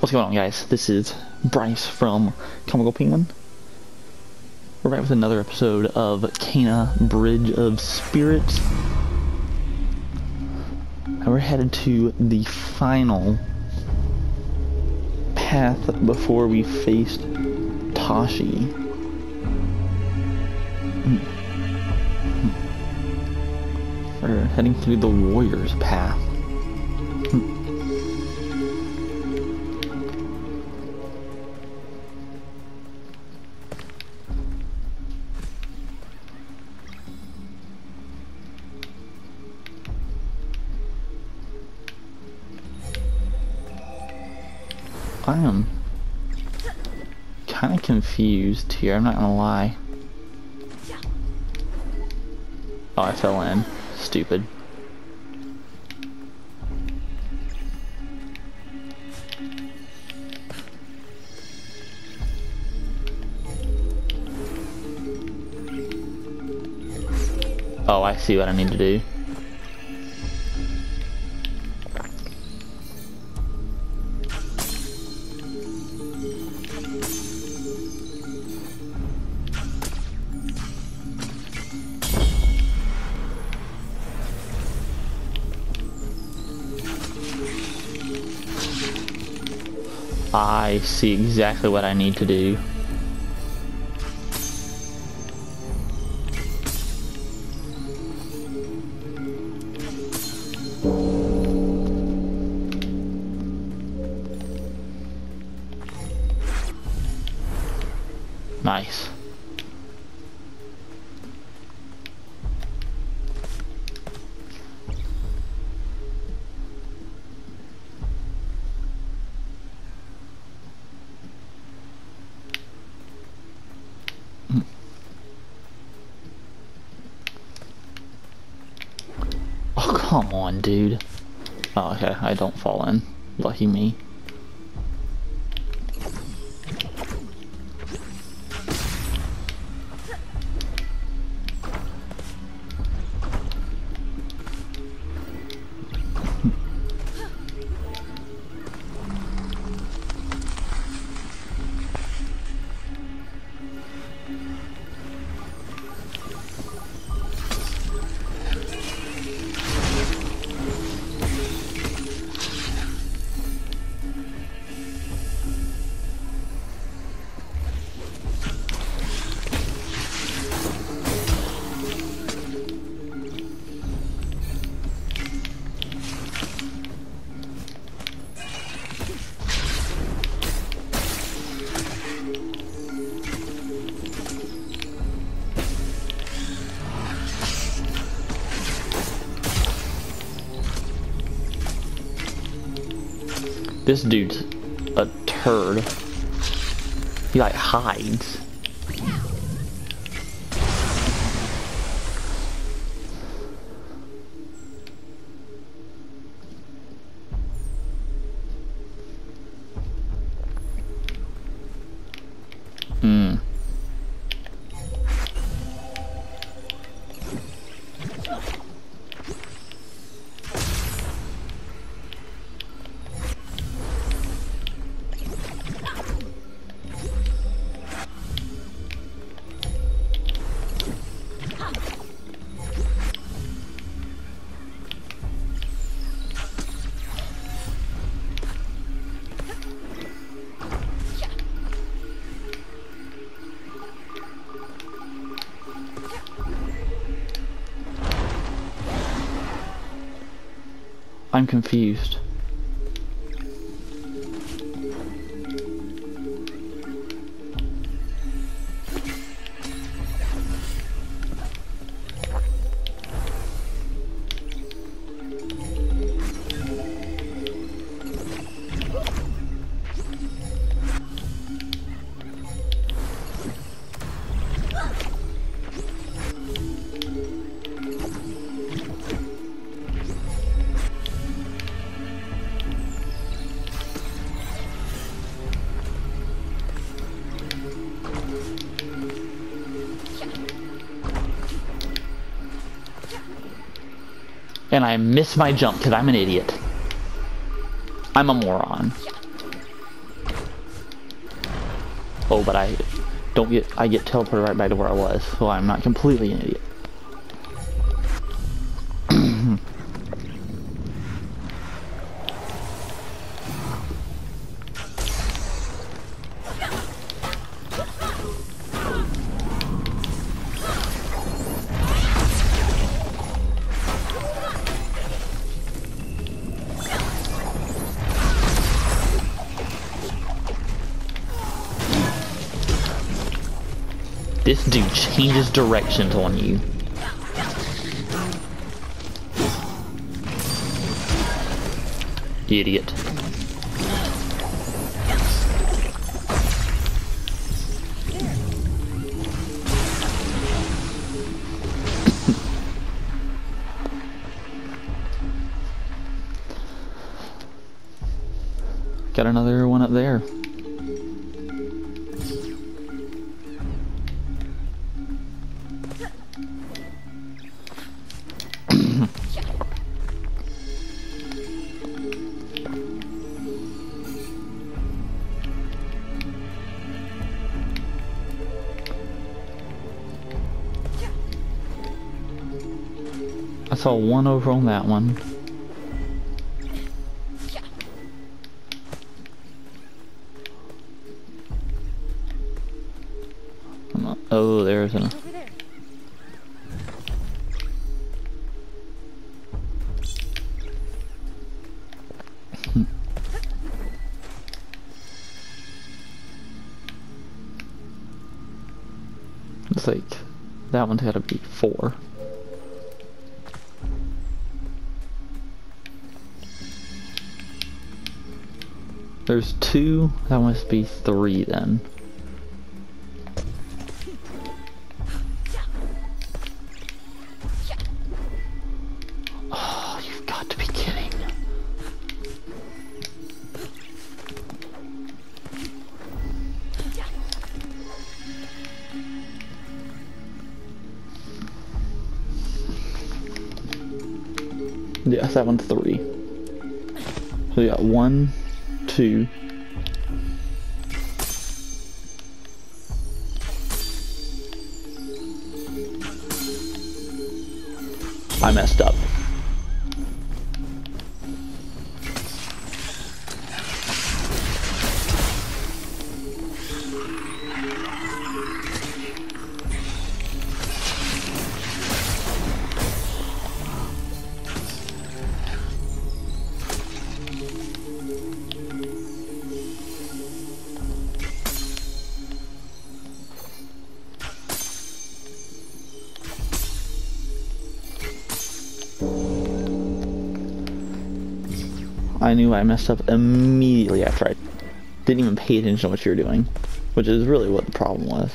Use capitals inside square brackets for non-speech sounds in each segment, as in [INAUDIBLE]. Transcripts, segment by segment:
What's going on guys? This is Bryce from Comical Penguin. We're back with another episode of Kena Bridge of Spirits. And we're headed to the final path before we faced Toshi. Hmm. We're heading through the Warrior's Path. Confused here, I'm not gonna lie. Oh, I fell in. Stupid. Oh, I see what I need to do. See exactly what I need to do. Nice. Dude. Oh, okay, I don't fall in. Lucky me. This dude's a turd. He like hides. Hmm. I'm confused. miss my jump because I'm an idiot. I'm a moron. Oh, but I don't get, I get teleported right back to where I was, so I'm not completely an idiot. Dude changes directions on you. Idiot. [LAUGHS] Got another one up there. I saw one over on that one. Not- Oh, there's an. [LAUGHS] It's like that one's got to be four. There's two. That must be three then. Oh, you've got to be kidding. That one's three. So you got one, two. I messed up. Knew I messed up immediately after I didn't even pay attention to what you were doing, which is really what the problem was.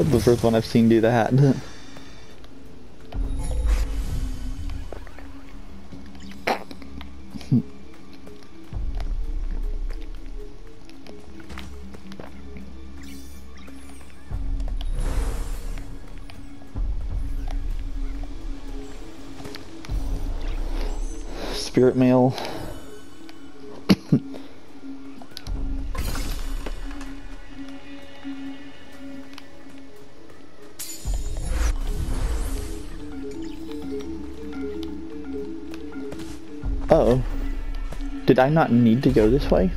That's the first one I've seen do that. [LAUGHS] Did I not need to go this way?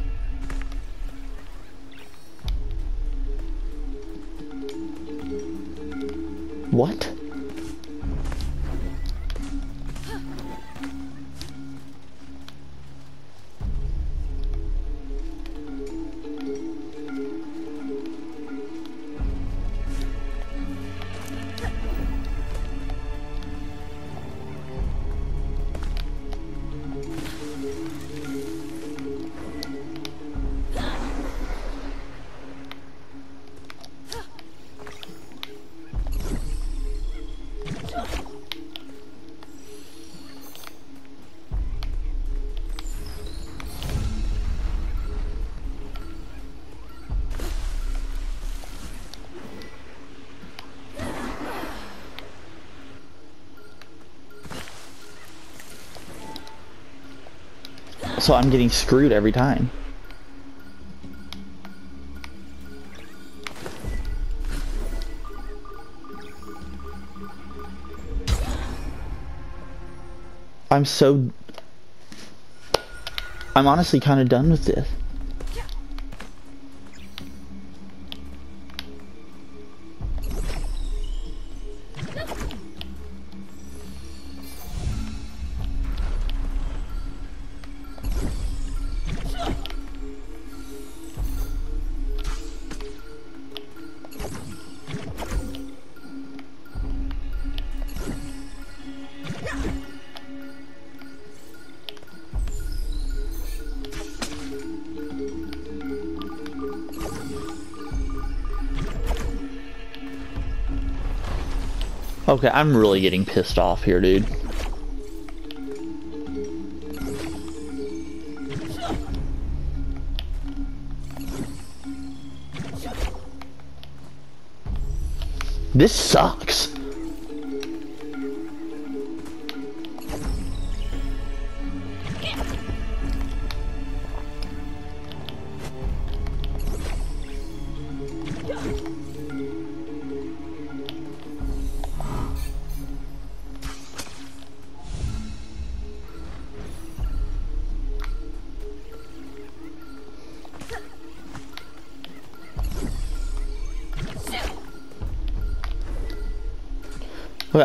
So I'm getting screwed every time. I'm so... I'm honestly kind of done with this. Okay, I'm really getting pissed off here, dude. This sucks.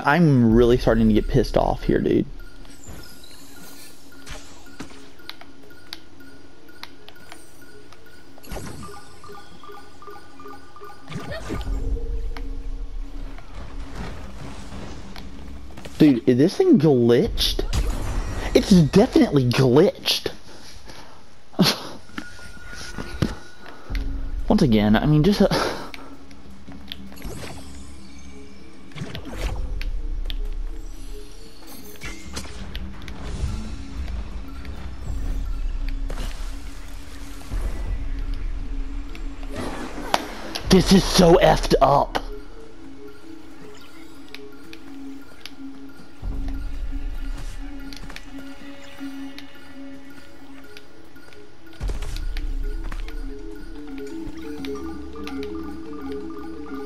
I'm really starting to get pissed off here, dude. Dude, is this thing glitched? It's definitely glitched. [LAUGHS] Once again, I mean, just... Uh, This is so effed up.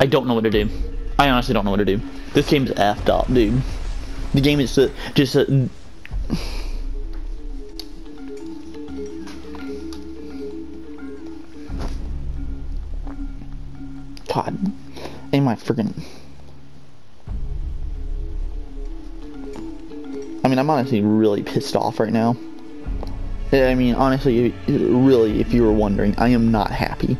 I don't know what to do. I honestly don't know what to do. This game's effed up, dude. The game is uh, just... Uh, God. Ain't my freaking... I mean, I'm honestly really pissed off right now. I mean, honestly, really, if you were wondering, I am not happy.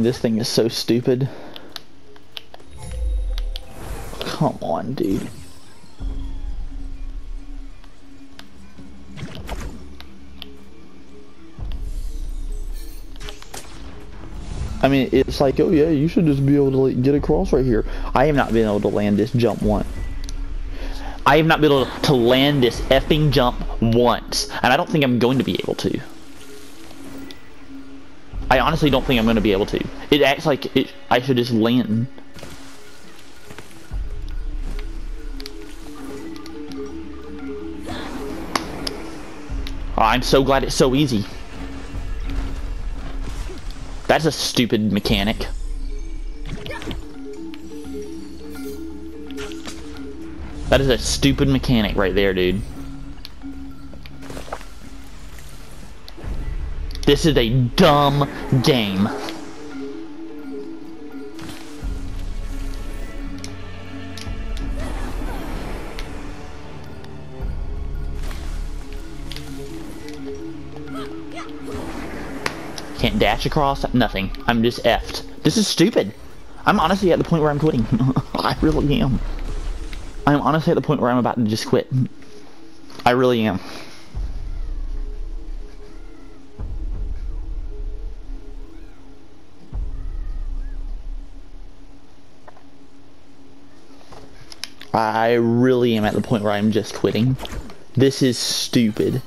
mean, this thing is so stupid. Come on, dude. I mean, it's like, oh yeah, you should just be able to like, get across right here. I have not been able to land this jump once. I have not been able to land this effing jump once. And I don't think I'm going to be able to. I honestly don't think I'm going to be able to. It acts like it, I should just land. Oh, I'm so glad it's so easy. That's a stupid mechanic. That is a stupid mechanic right there, dude. This is a dumb game. Can't dash across, nothing. I'm just effed. This is stupid. I'm honestly at the point where I'm quitting. [LAUGHS] I really am. I'm honestly at the point where I'm about to just quit. I really am. I really am at the point where I'm just quitting. This is stupid.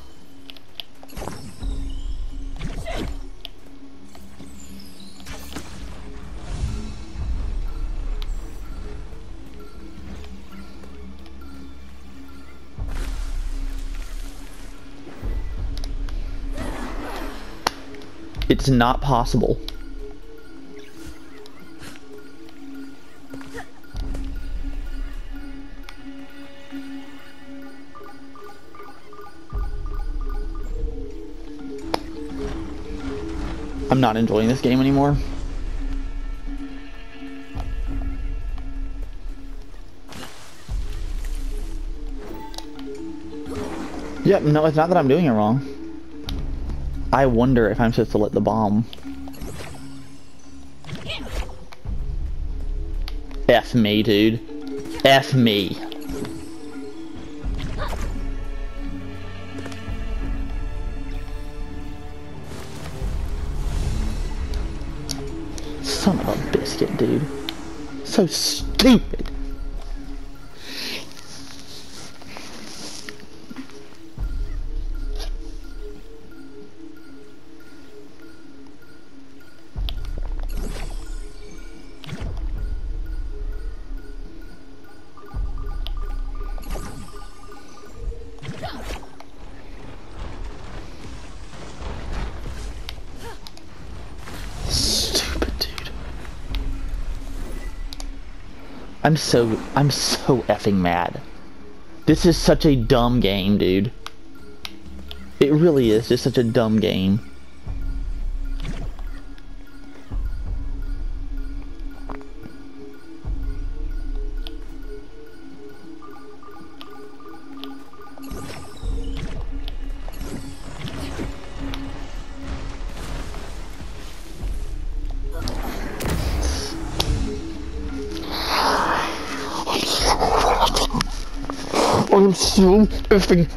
It's not possible. I'm not enjoying this game anymore. Yep, no, it's not that I'm doing it wrong. I wonder if I'm supposed to let the bomb. F me, dude. F me. Biscuit, dude. So stupid. I'm so, I'm so effing mad. This is such a dumb game, dude. It really is just such a dumb game.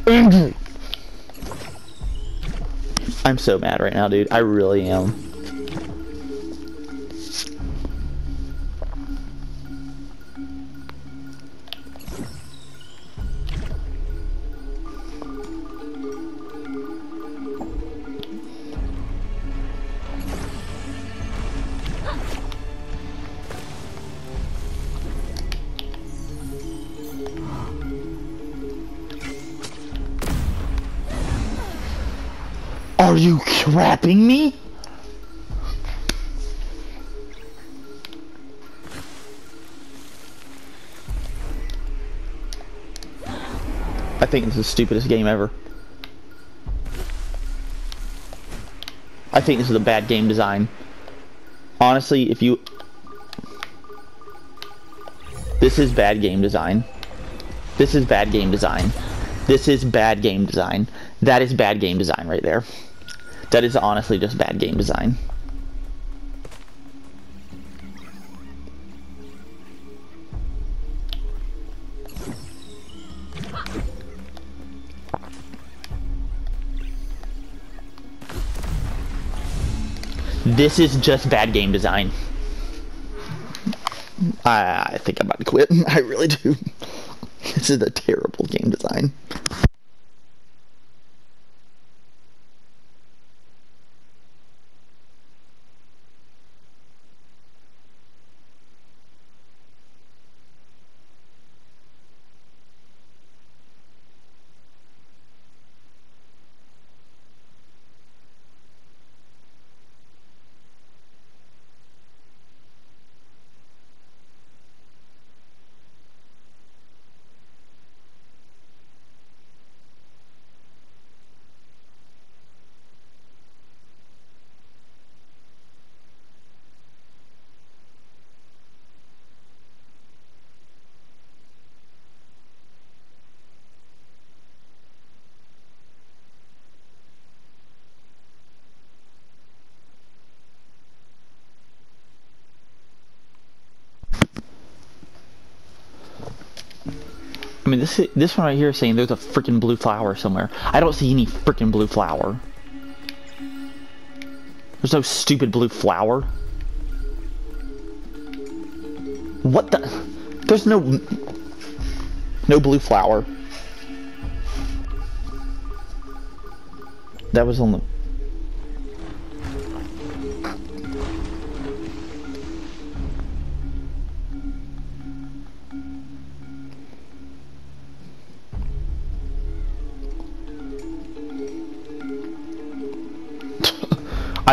Angry. I'm so mad right now, dude. I really am. Are you crapping me? I think this is the stupidest game ever. I think this is a bad game design. Honestly, if you... This is bad game design. This is bad game design. This is bad game design. That is bad game design right there. That is honestly just bad game design. This is just bad game design. I, I think I'm about to quit. [LAUGHS] I really do. [LAUGHS] This is a terrible game design. I mean, this this one right here is saying there's a freaking blue flower somewhere. I don't see any freaking blue flower. There's no stupid blue flower. What the? There's no... No blue flower. That was on the...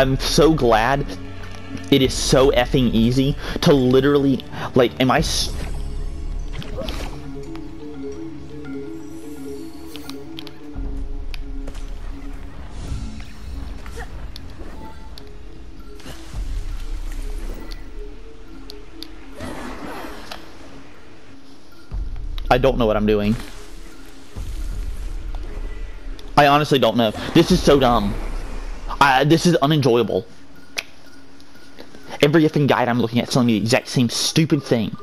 I'm so glad it is so effing easy to literally, like, am I... I don't know what I'm doing. I honestly don't know. This is so dumb. This is unenjoyable. Every effing guide I'm looking at telling me the exact same stupid thing.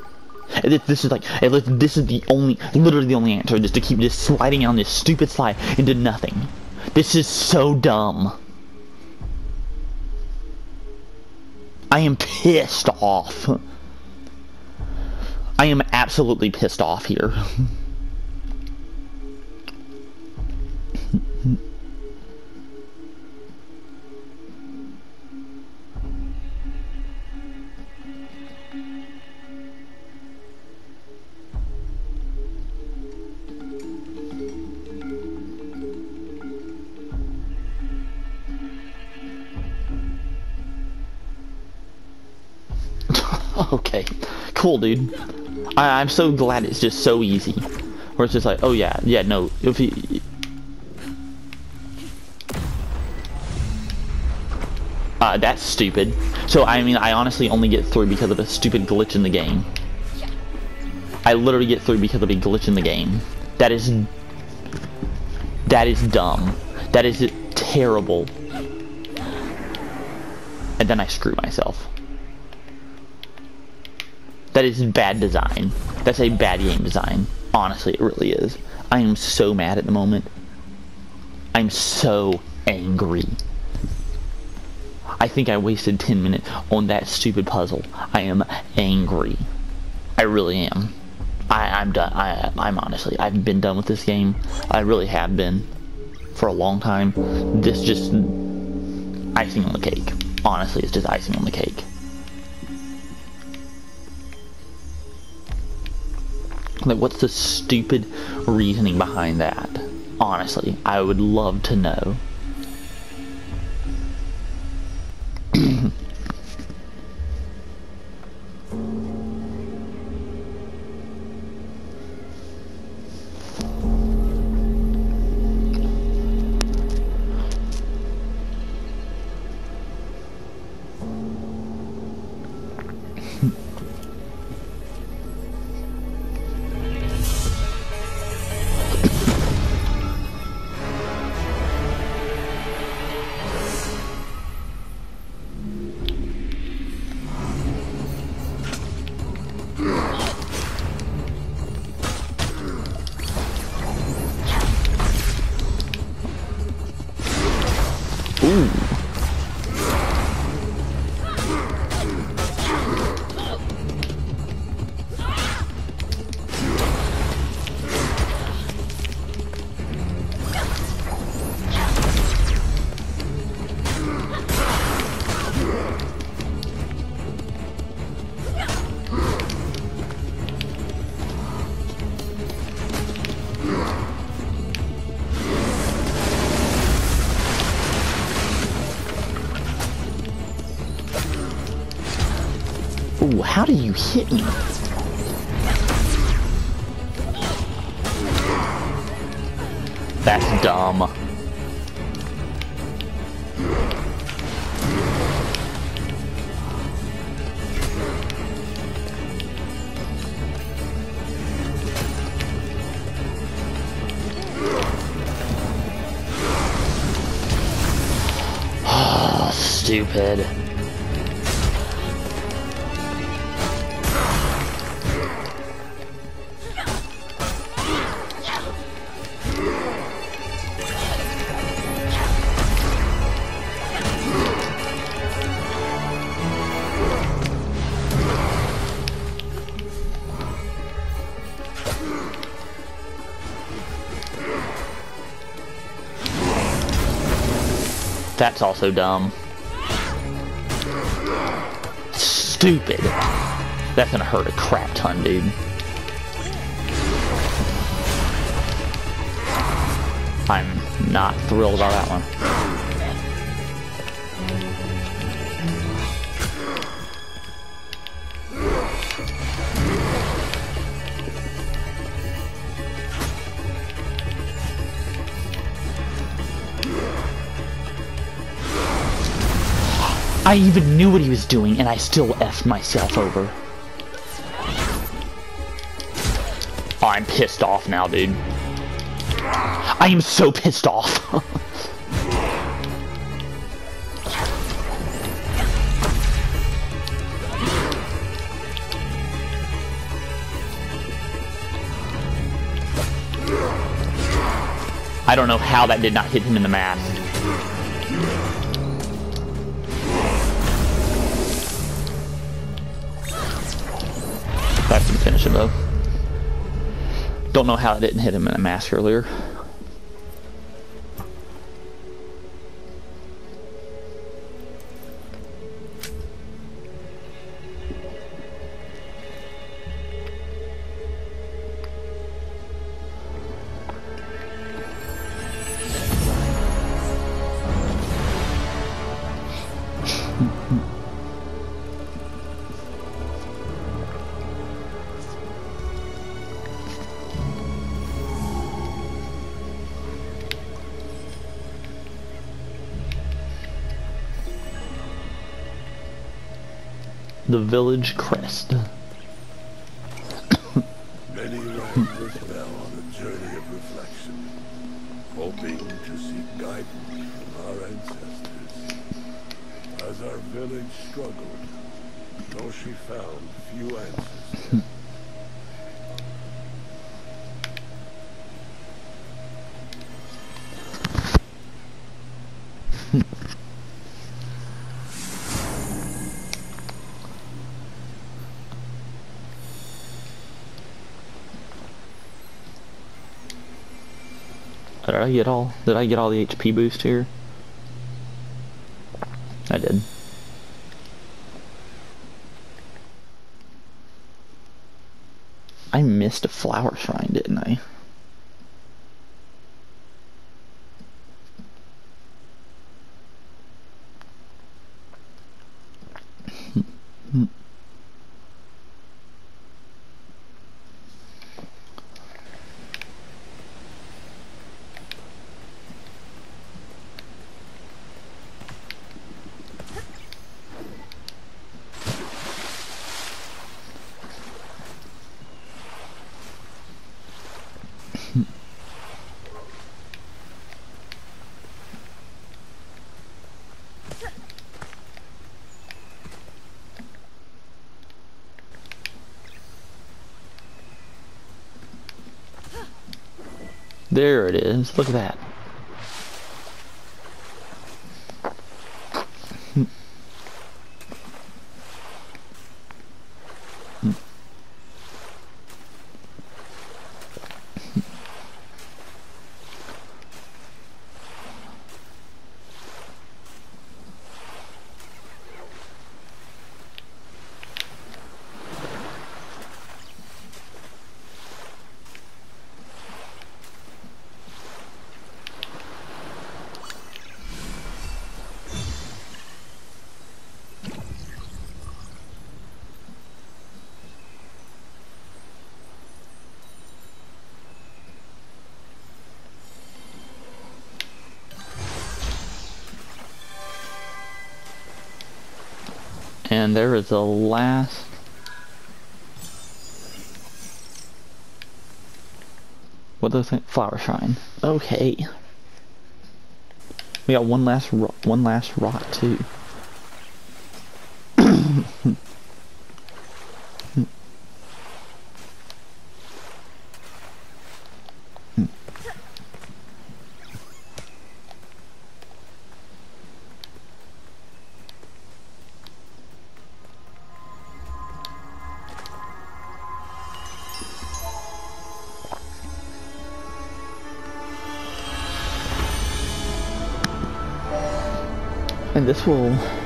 This is like, this is the only, literally the only answer, just to keep just sliding on this stupid slide into nothing. This is so dumb. I am pissed off. I am absolutely pissed off here. [LAUGHS] [LAUGHS] okay, cool, dude. I, I'm so glad it's just so easy. Where it's just like, oh yeah, yeah, no, if you... Uh, that's stupid. So, I mean, I honestly only get through because of a stupid glitch in the game. I literally get through because of a glitch in the game. That is... That is dumb. That is terrible. And then I screw myself. That is bad design. That's a bad game design. Honestly, it really is. I am so mad at the moment. I'm so angry. I think I wasted 10 minutes on that stupid puzzle. I am angry. I really am. I, am done. I, I'm honestly, I've been done with this game. I really have been for a long time. This just icing on the cake. Honestly, it's just icing on the cake. Like, what's the stupid reasoning behind that? Honestly, I would love to know. How do you hit me? That's dumb. [SIGHS] Stupid. That's also dumb. Stupid. That's gonna hurt a crap ton, dude. I'm not thrilled about that one. I even knew what he was doing, and I still effed myself over. I'm pissed off now, dude. I am so pissed off. [LAUGHS] I don't know how that did not hit him in the mask. Don't know how it didn't hit him in a mask earlier. The village crest. Get all? Did I get all the HP boost here? I did. I missed a flower shrine, didn't I? There it is. Look at that. And there is the last... What does? Flower shrine. Okay. We got one last one last rot too. And this will...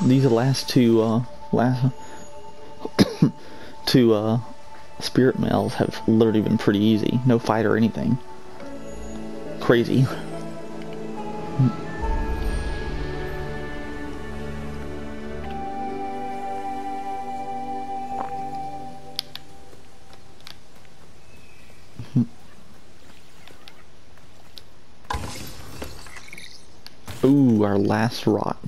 these last two, uh, last [COUGHS] two, uh, spirit mails have literally been pretty easy. No fight or anything. Crazy. [LAUGHS] Ooh, our last rot.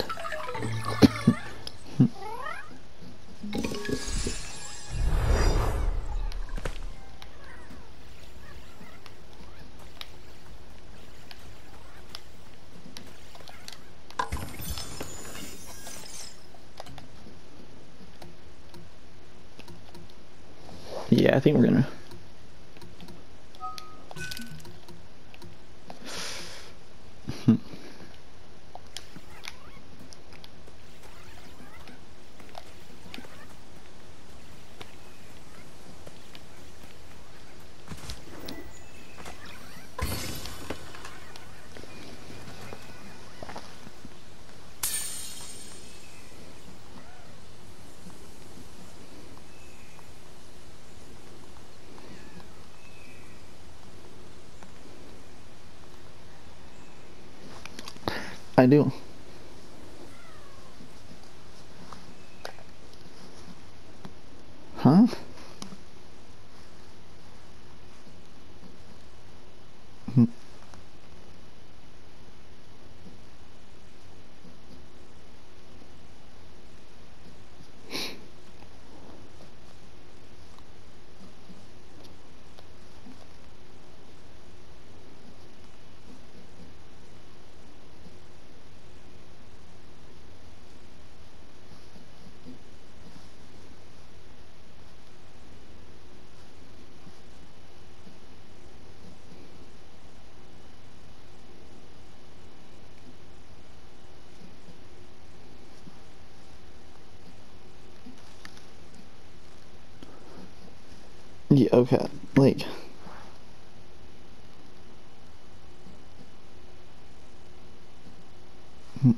Yeah, I think we're gonna. I do. Huh? Hmm. Yeah, okay. Like. Hmm.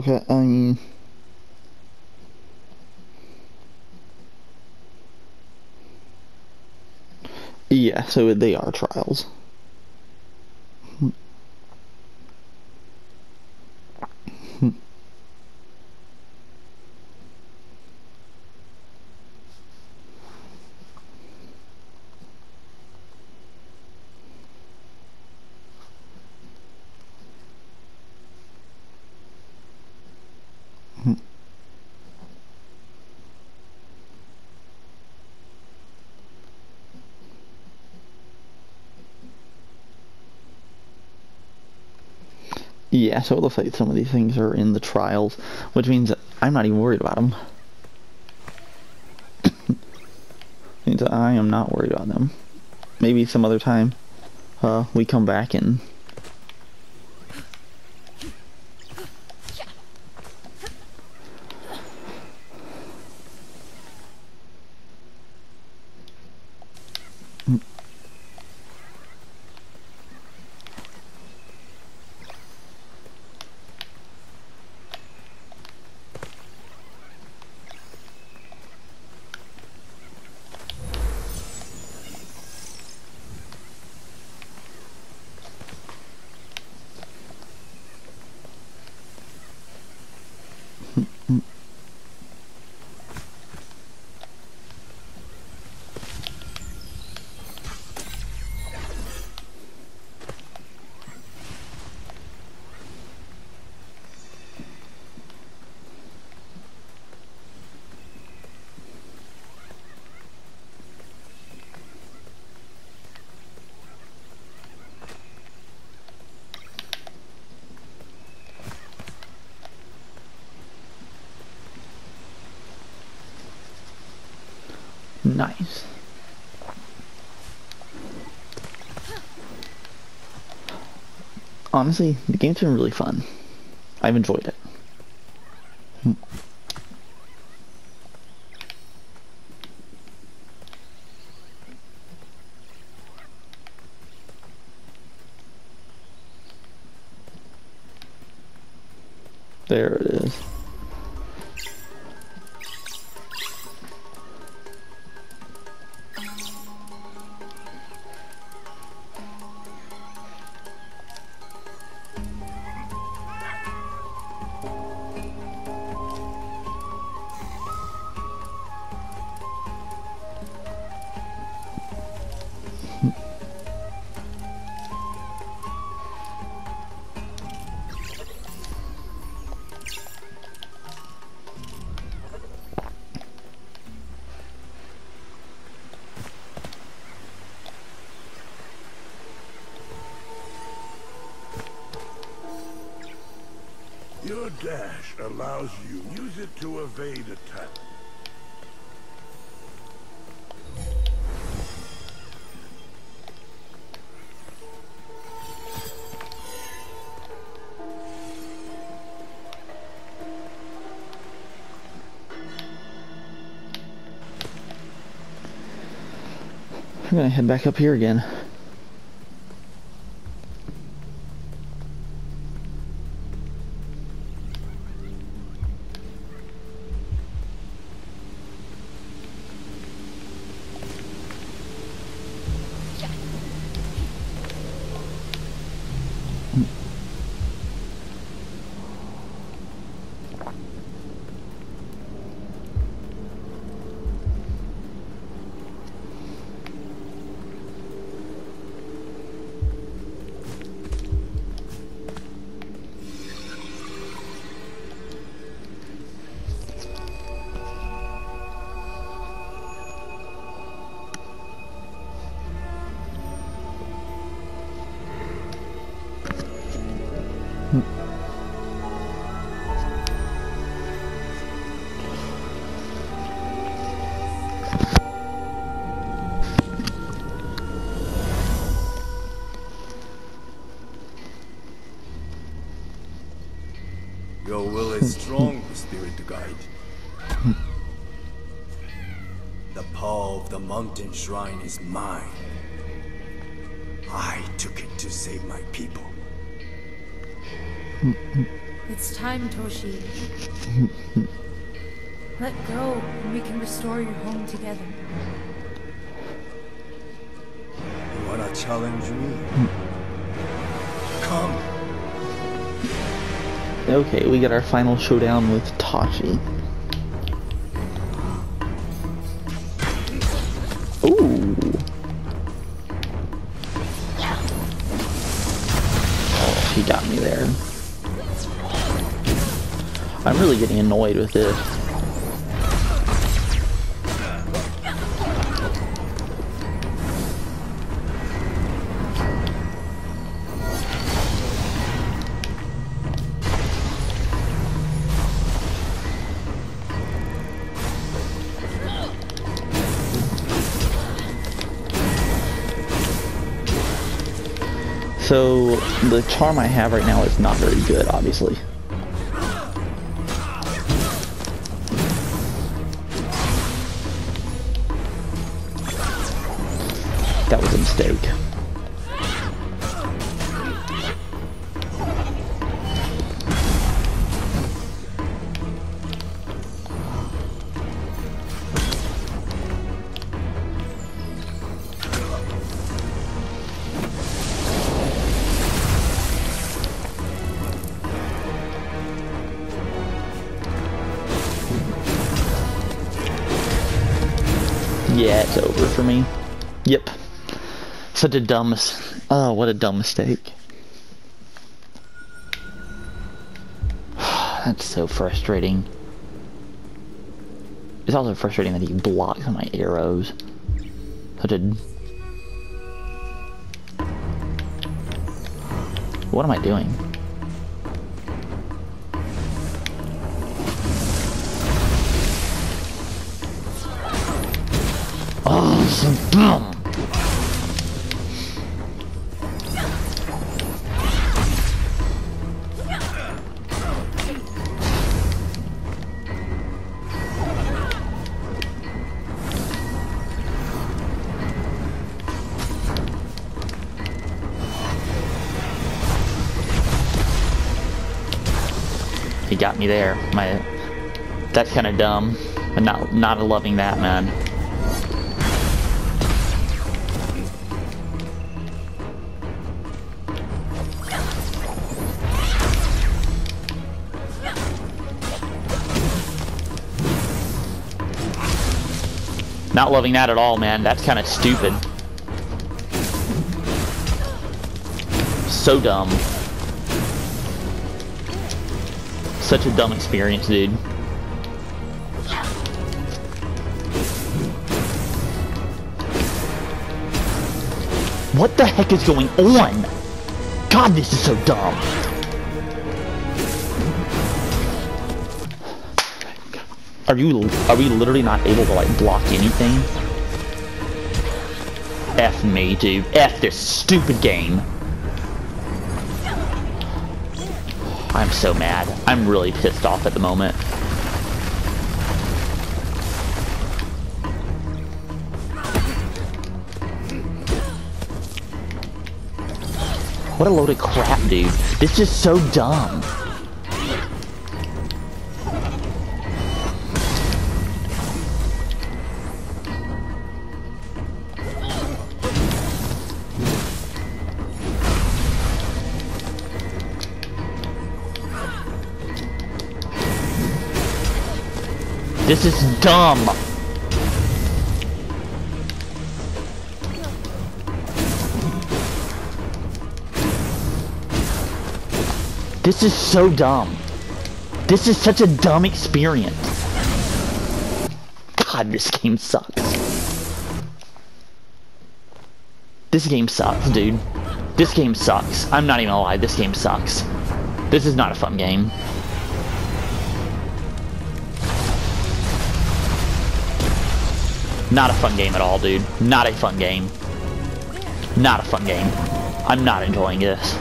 Okay, mean. Yeah, so they are trials. Yeah, so it looks like some of these things are in the trials, which means I'm not even worried about them. [COUGHS] means I am not worried about them. Maybe some other time uh, we come back and Nice. Honestly, the game's been really fun. I've enjoyed it. There it is. I'm gonna head back up here again. Of the mountain shrine is mine. I took it to save my people. It's time, Toshi. Let go, and we can restore your home together. You wanna challenge me? Come. Okay, we get our final showdown with Toshi. getting annoyed with this. So the charm I have right now is not very good, obviously. Such a dumb Oh, what a dumb mistake. [SIGHS] That's so frustrating. It's also frustrating that he blocks my arrows. Such a... What am I doing? Oh, so dumb! Got me there. My, that's kind of dumb. But not, not loving that, man. Not loving that at all, man. That's kind of stupid. So dumb. Such a dumb experience, dude. What the heck is going on? God, this is so dumb. Are you, are we literally not able to like block anything? F me, dude. F this stupid game. I'm so mad. I'm really pissed off at the moment. What a load of crap, dude. This is so dumb. This is dumb. This is so dumb. This is such a dumb experience. God, this game sucks. This game sucks, dude. This game sucks. I'm not even gonna lie, this game sucks. This is not a fun game. Not a fun game at all, dude. Not a fun game. Not a fun game. I'm not enjoying this.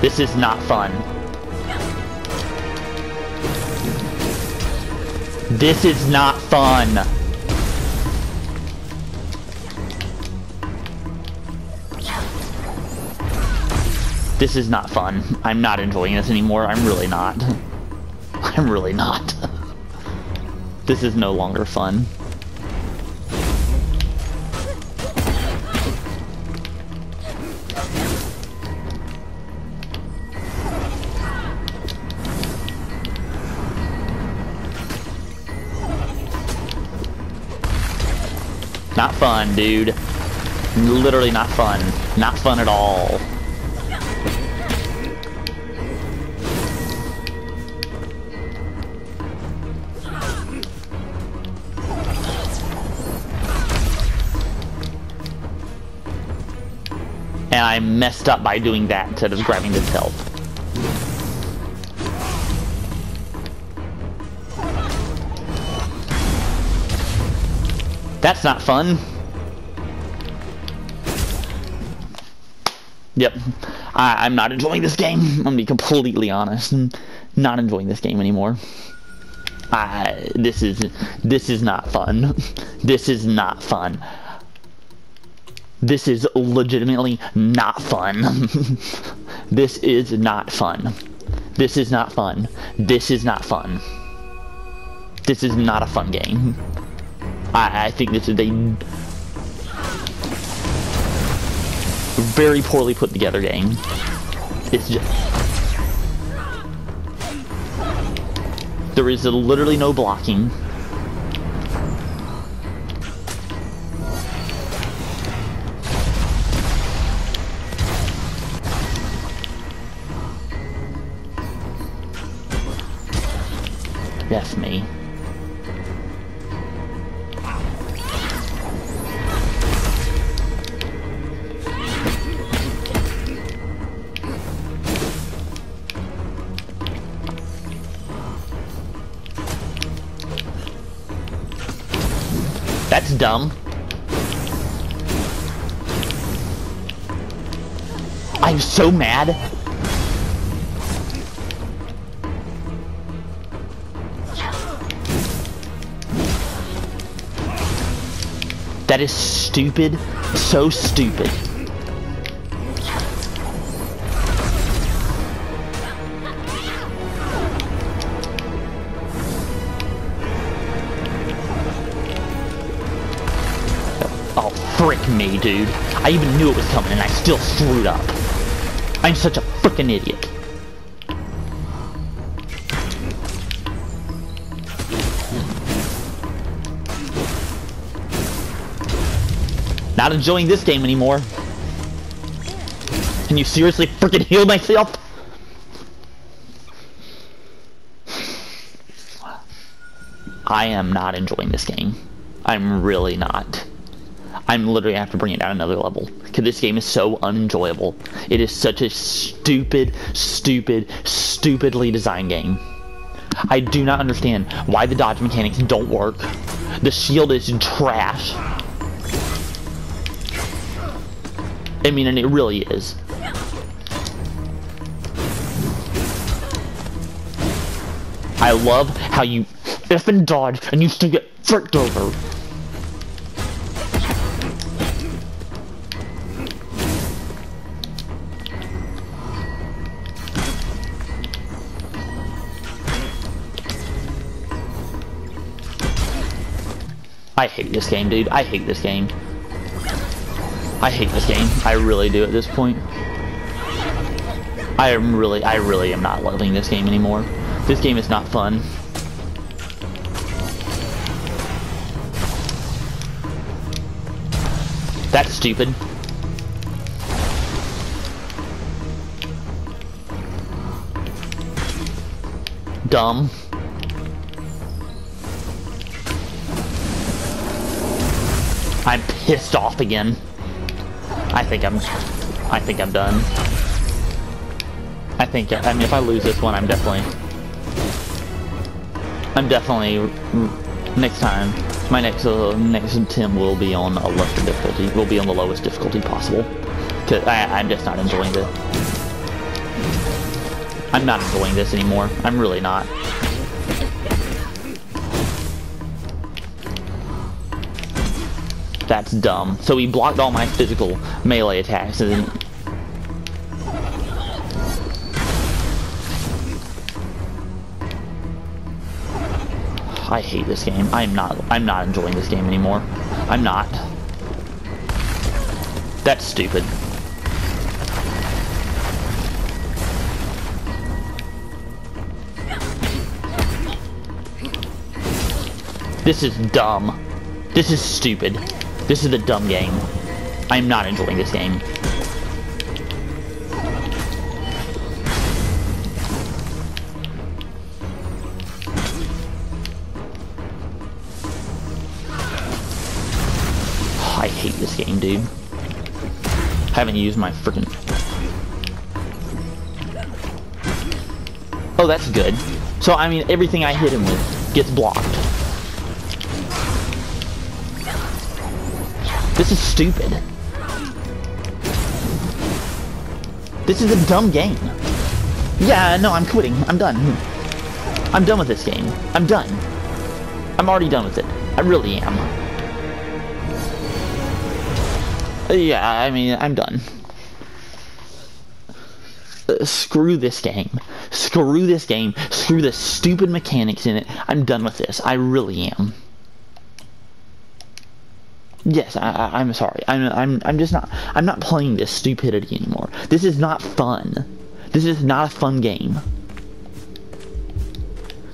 This is not fun. This is not fun. This is not fun. I'm not enjoying this anymore. I'm really not. [LAUGHS] I'm really not. [LAUGHS] this is no longer fun. Not fun, dude. Literally not fun. Not fun at all. I messed up by doing that instead of grabbing the tilt. That's not fun. Yep. I, I'm not enjoying this game. [LAUGHS] I'm gonna be completely honest. I'm [LAUGHS] not enjoying this game anymore. I, this is this is not fun. [LAUGHS] This is not fun. This is legitimately not fun. [LAUGHS] this is not fun. This is not fun. This is not fun. This is not a fun game. I, I think this is a very poorly put together game. It's just... There is literally no blocking. That's dumb. I'm so mad. That is stupid. So stupid. Me, dude. I even knew it was coming and I still screwed up. I'm such a frickin' idiot. Not enjoying this game anymore. Can you seriously frickin' heal myself? I am not enjoying this game. I'm really not. I'm literally have to bring it down another level. Because this game is so unenjoyable. It is such a stupid, stupid, stupidly designed game. I do not understand why the dodge mechanics don't work. The shield is trash. I mean, and it really is. I love how you effing dodge and you still get fricked over. I hate this game, dude. I hate this game. I hate this game. I really do at this point. I am really, I really am not loving this game anymore. This game is not fun. That's stupid. Dumb. Pissed off again. I think I'm, I think I'm done. I think, I mean, if I lose this one, I'm definitely, I'm definitely, next time, my next, uh, next attempt will be on a lesser difficulty, will be on the lowest difficulty possible. Cause I, I'm just not enjoying this. I'm not enjoying this anymore. I'm really not. That's dumb. So he blocked all my physical melee attacks and. I hate this game. I'm not I'm not enjoying this game anymore. I'm not. That's stupid. This is dumb. This is stupid. This is a dumb game. I'm not enjoying this game. I hate this game, dude. I Haven't used my freaking. Oh, that's good. So, I mean, everything I hit him with gets blocked. This is stupid. This is a dumb game. Yeah, no, I'm quitting. I'm done. I'm done with this game. I'm done. I'm already done with it. I really am. Yeah, I mean, I'm done. Uh, screw this game. Screw this game. Screw the stupid mechanics in it. I'm done with this. I really am. Yes, I, I'm sorry. I'm, I'm, I'm just not. I'm not playing this stupidity anymore. This is not fun. This is not a fun game.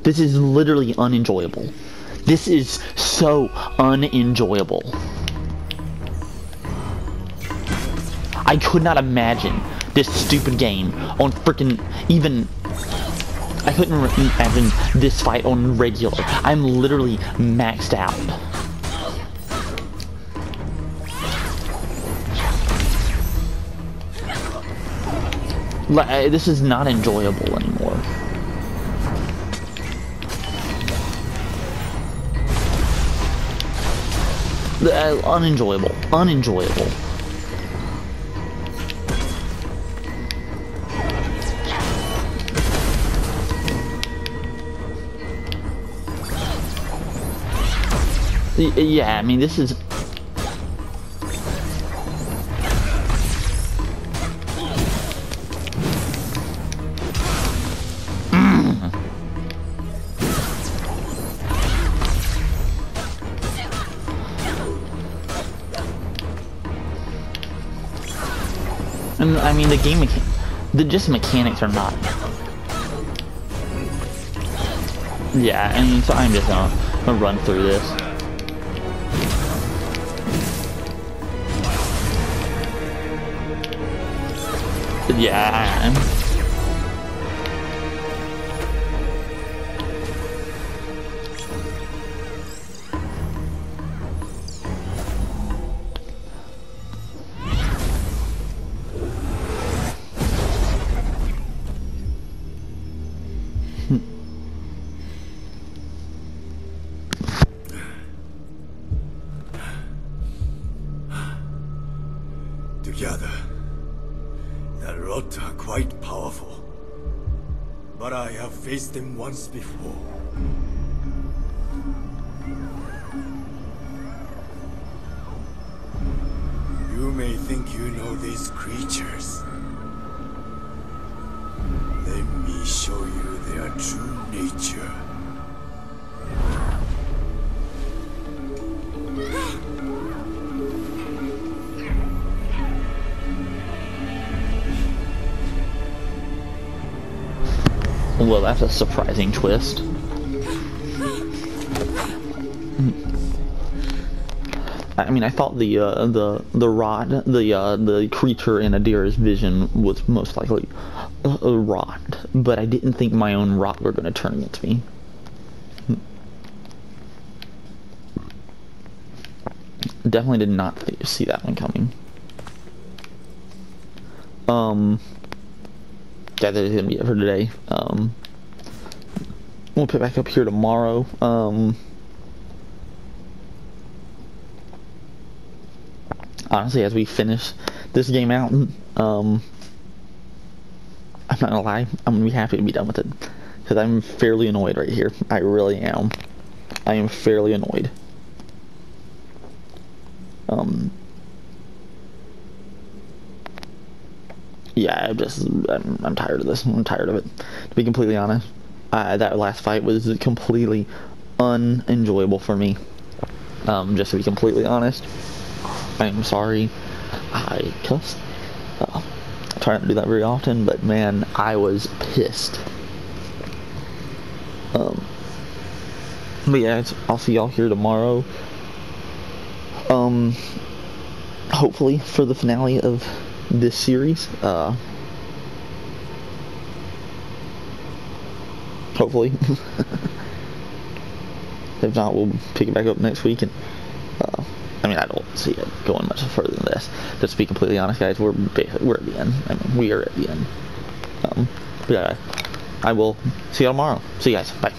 This is literally unenjoyable. This is so unenjoyable. I could not imagine this stupid game on freaking even. I couldn't imagine this fight on regular. I'm literally maxed out. This is not enjoyable anymore. Uh, unenjoyable. Unenjoyable. Yeah, I mean, this is... I mean, the game the just mechanics are not. Yeah, I mean, so I'm just gonna, gonna run through this. Yeah. I'm- Together, them once before. Well, that's a surprising twist. I mean, I thought the uh, the the rot, the uh, the creature in Adira's vision was most likely a, rot, but I didn't think my own rot were going to turn against me. Definitely did not see that one coming. Um, that is gonna be it for today. Um, we'll pick back up here tomorrow. Um, honestly, as we finish this game out, um, I'm not gonna lie, I'm gonna be happy to be done with it because I'm fairly annoyed right here. I really am. I am fairly annoyed. Um, yeah, I'm just, I'm, I'm tired of this. I'm tired of it. To be completely honest, uh, that last fight was completely unenjoyable for me. Um, just to be completely honest, I'm sorry. I cussed. Uh, I try not to do that very often, but man, I was pissed. Um, but yeah, I'll see y'all here tomorrow. Um, hopefully for the finale of this series. Uh, hopefully. [LAUGHS] if not, we'll pick it back up next week. And uh, I mean, I don't see it going much further than this. Just to be completely honest, guys, we're we're at the end. I mean, we are at the end. Um, yeah, I will see you tomorrow. See you guys. Bye.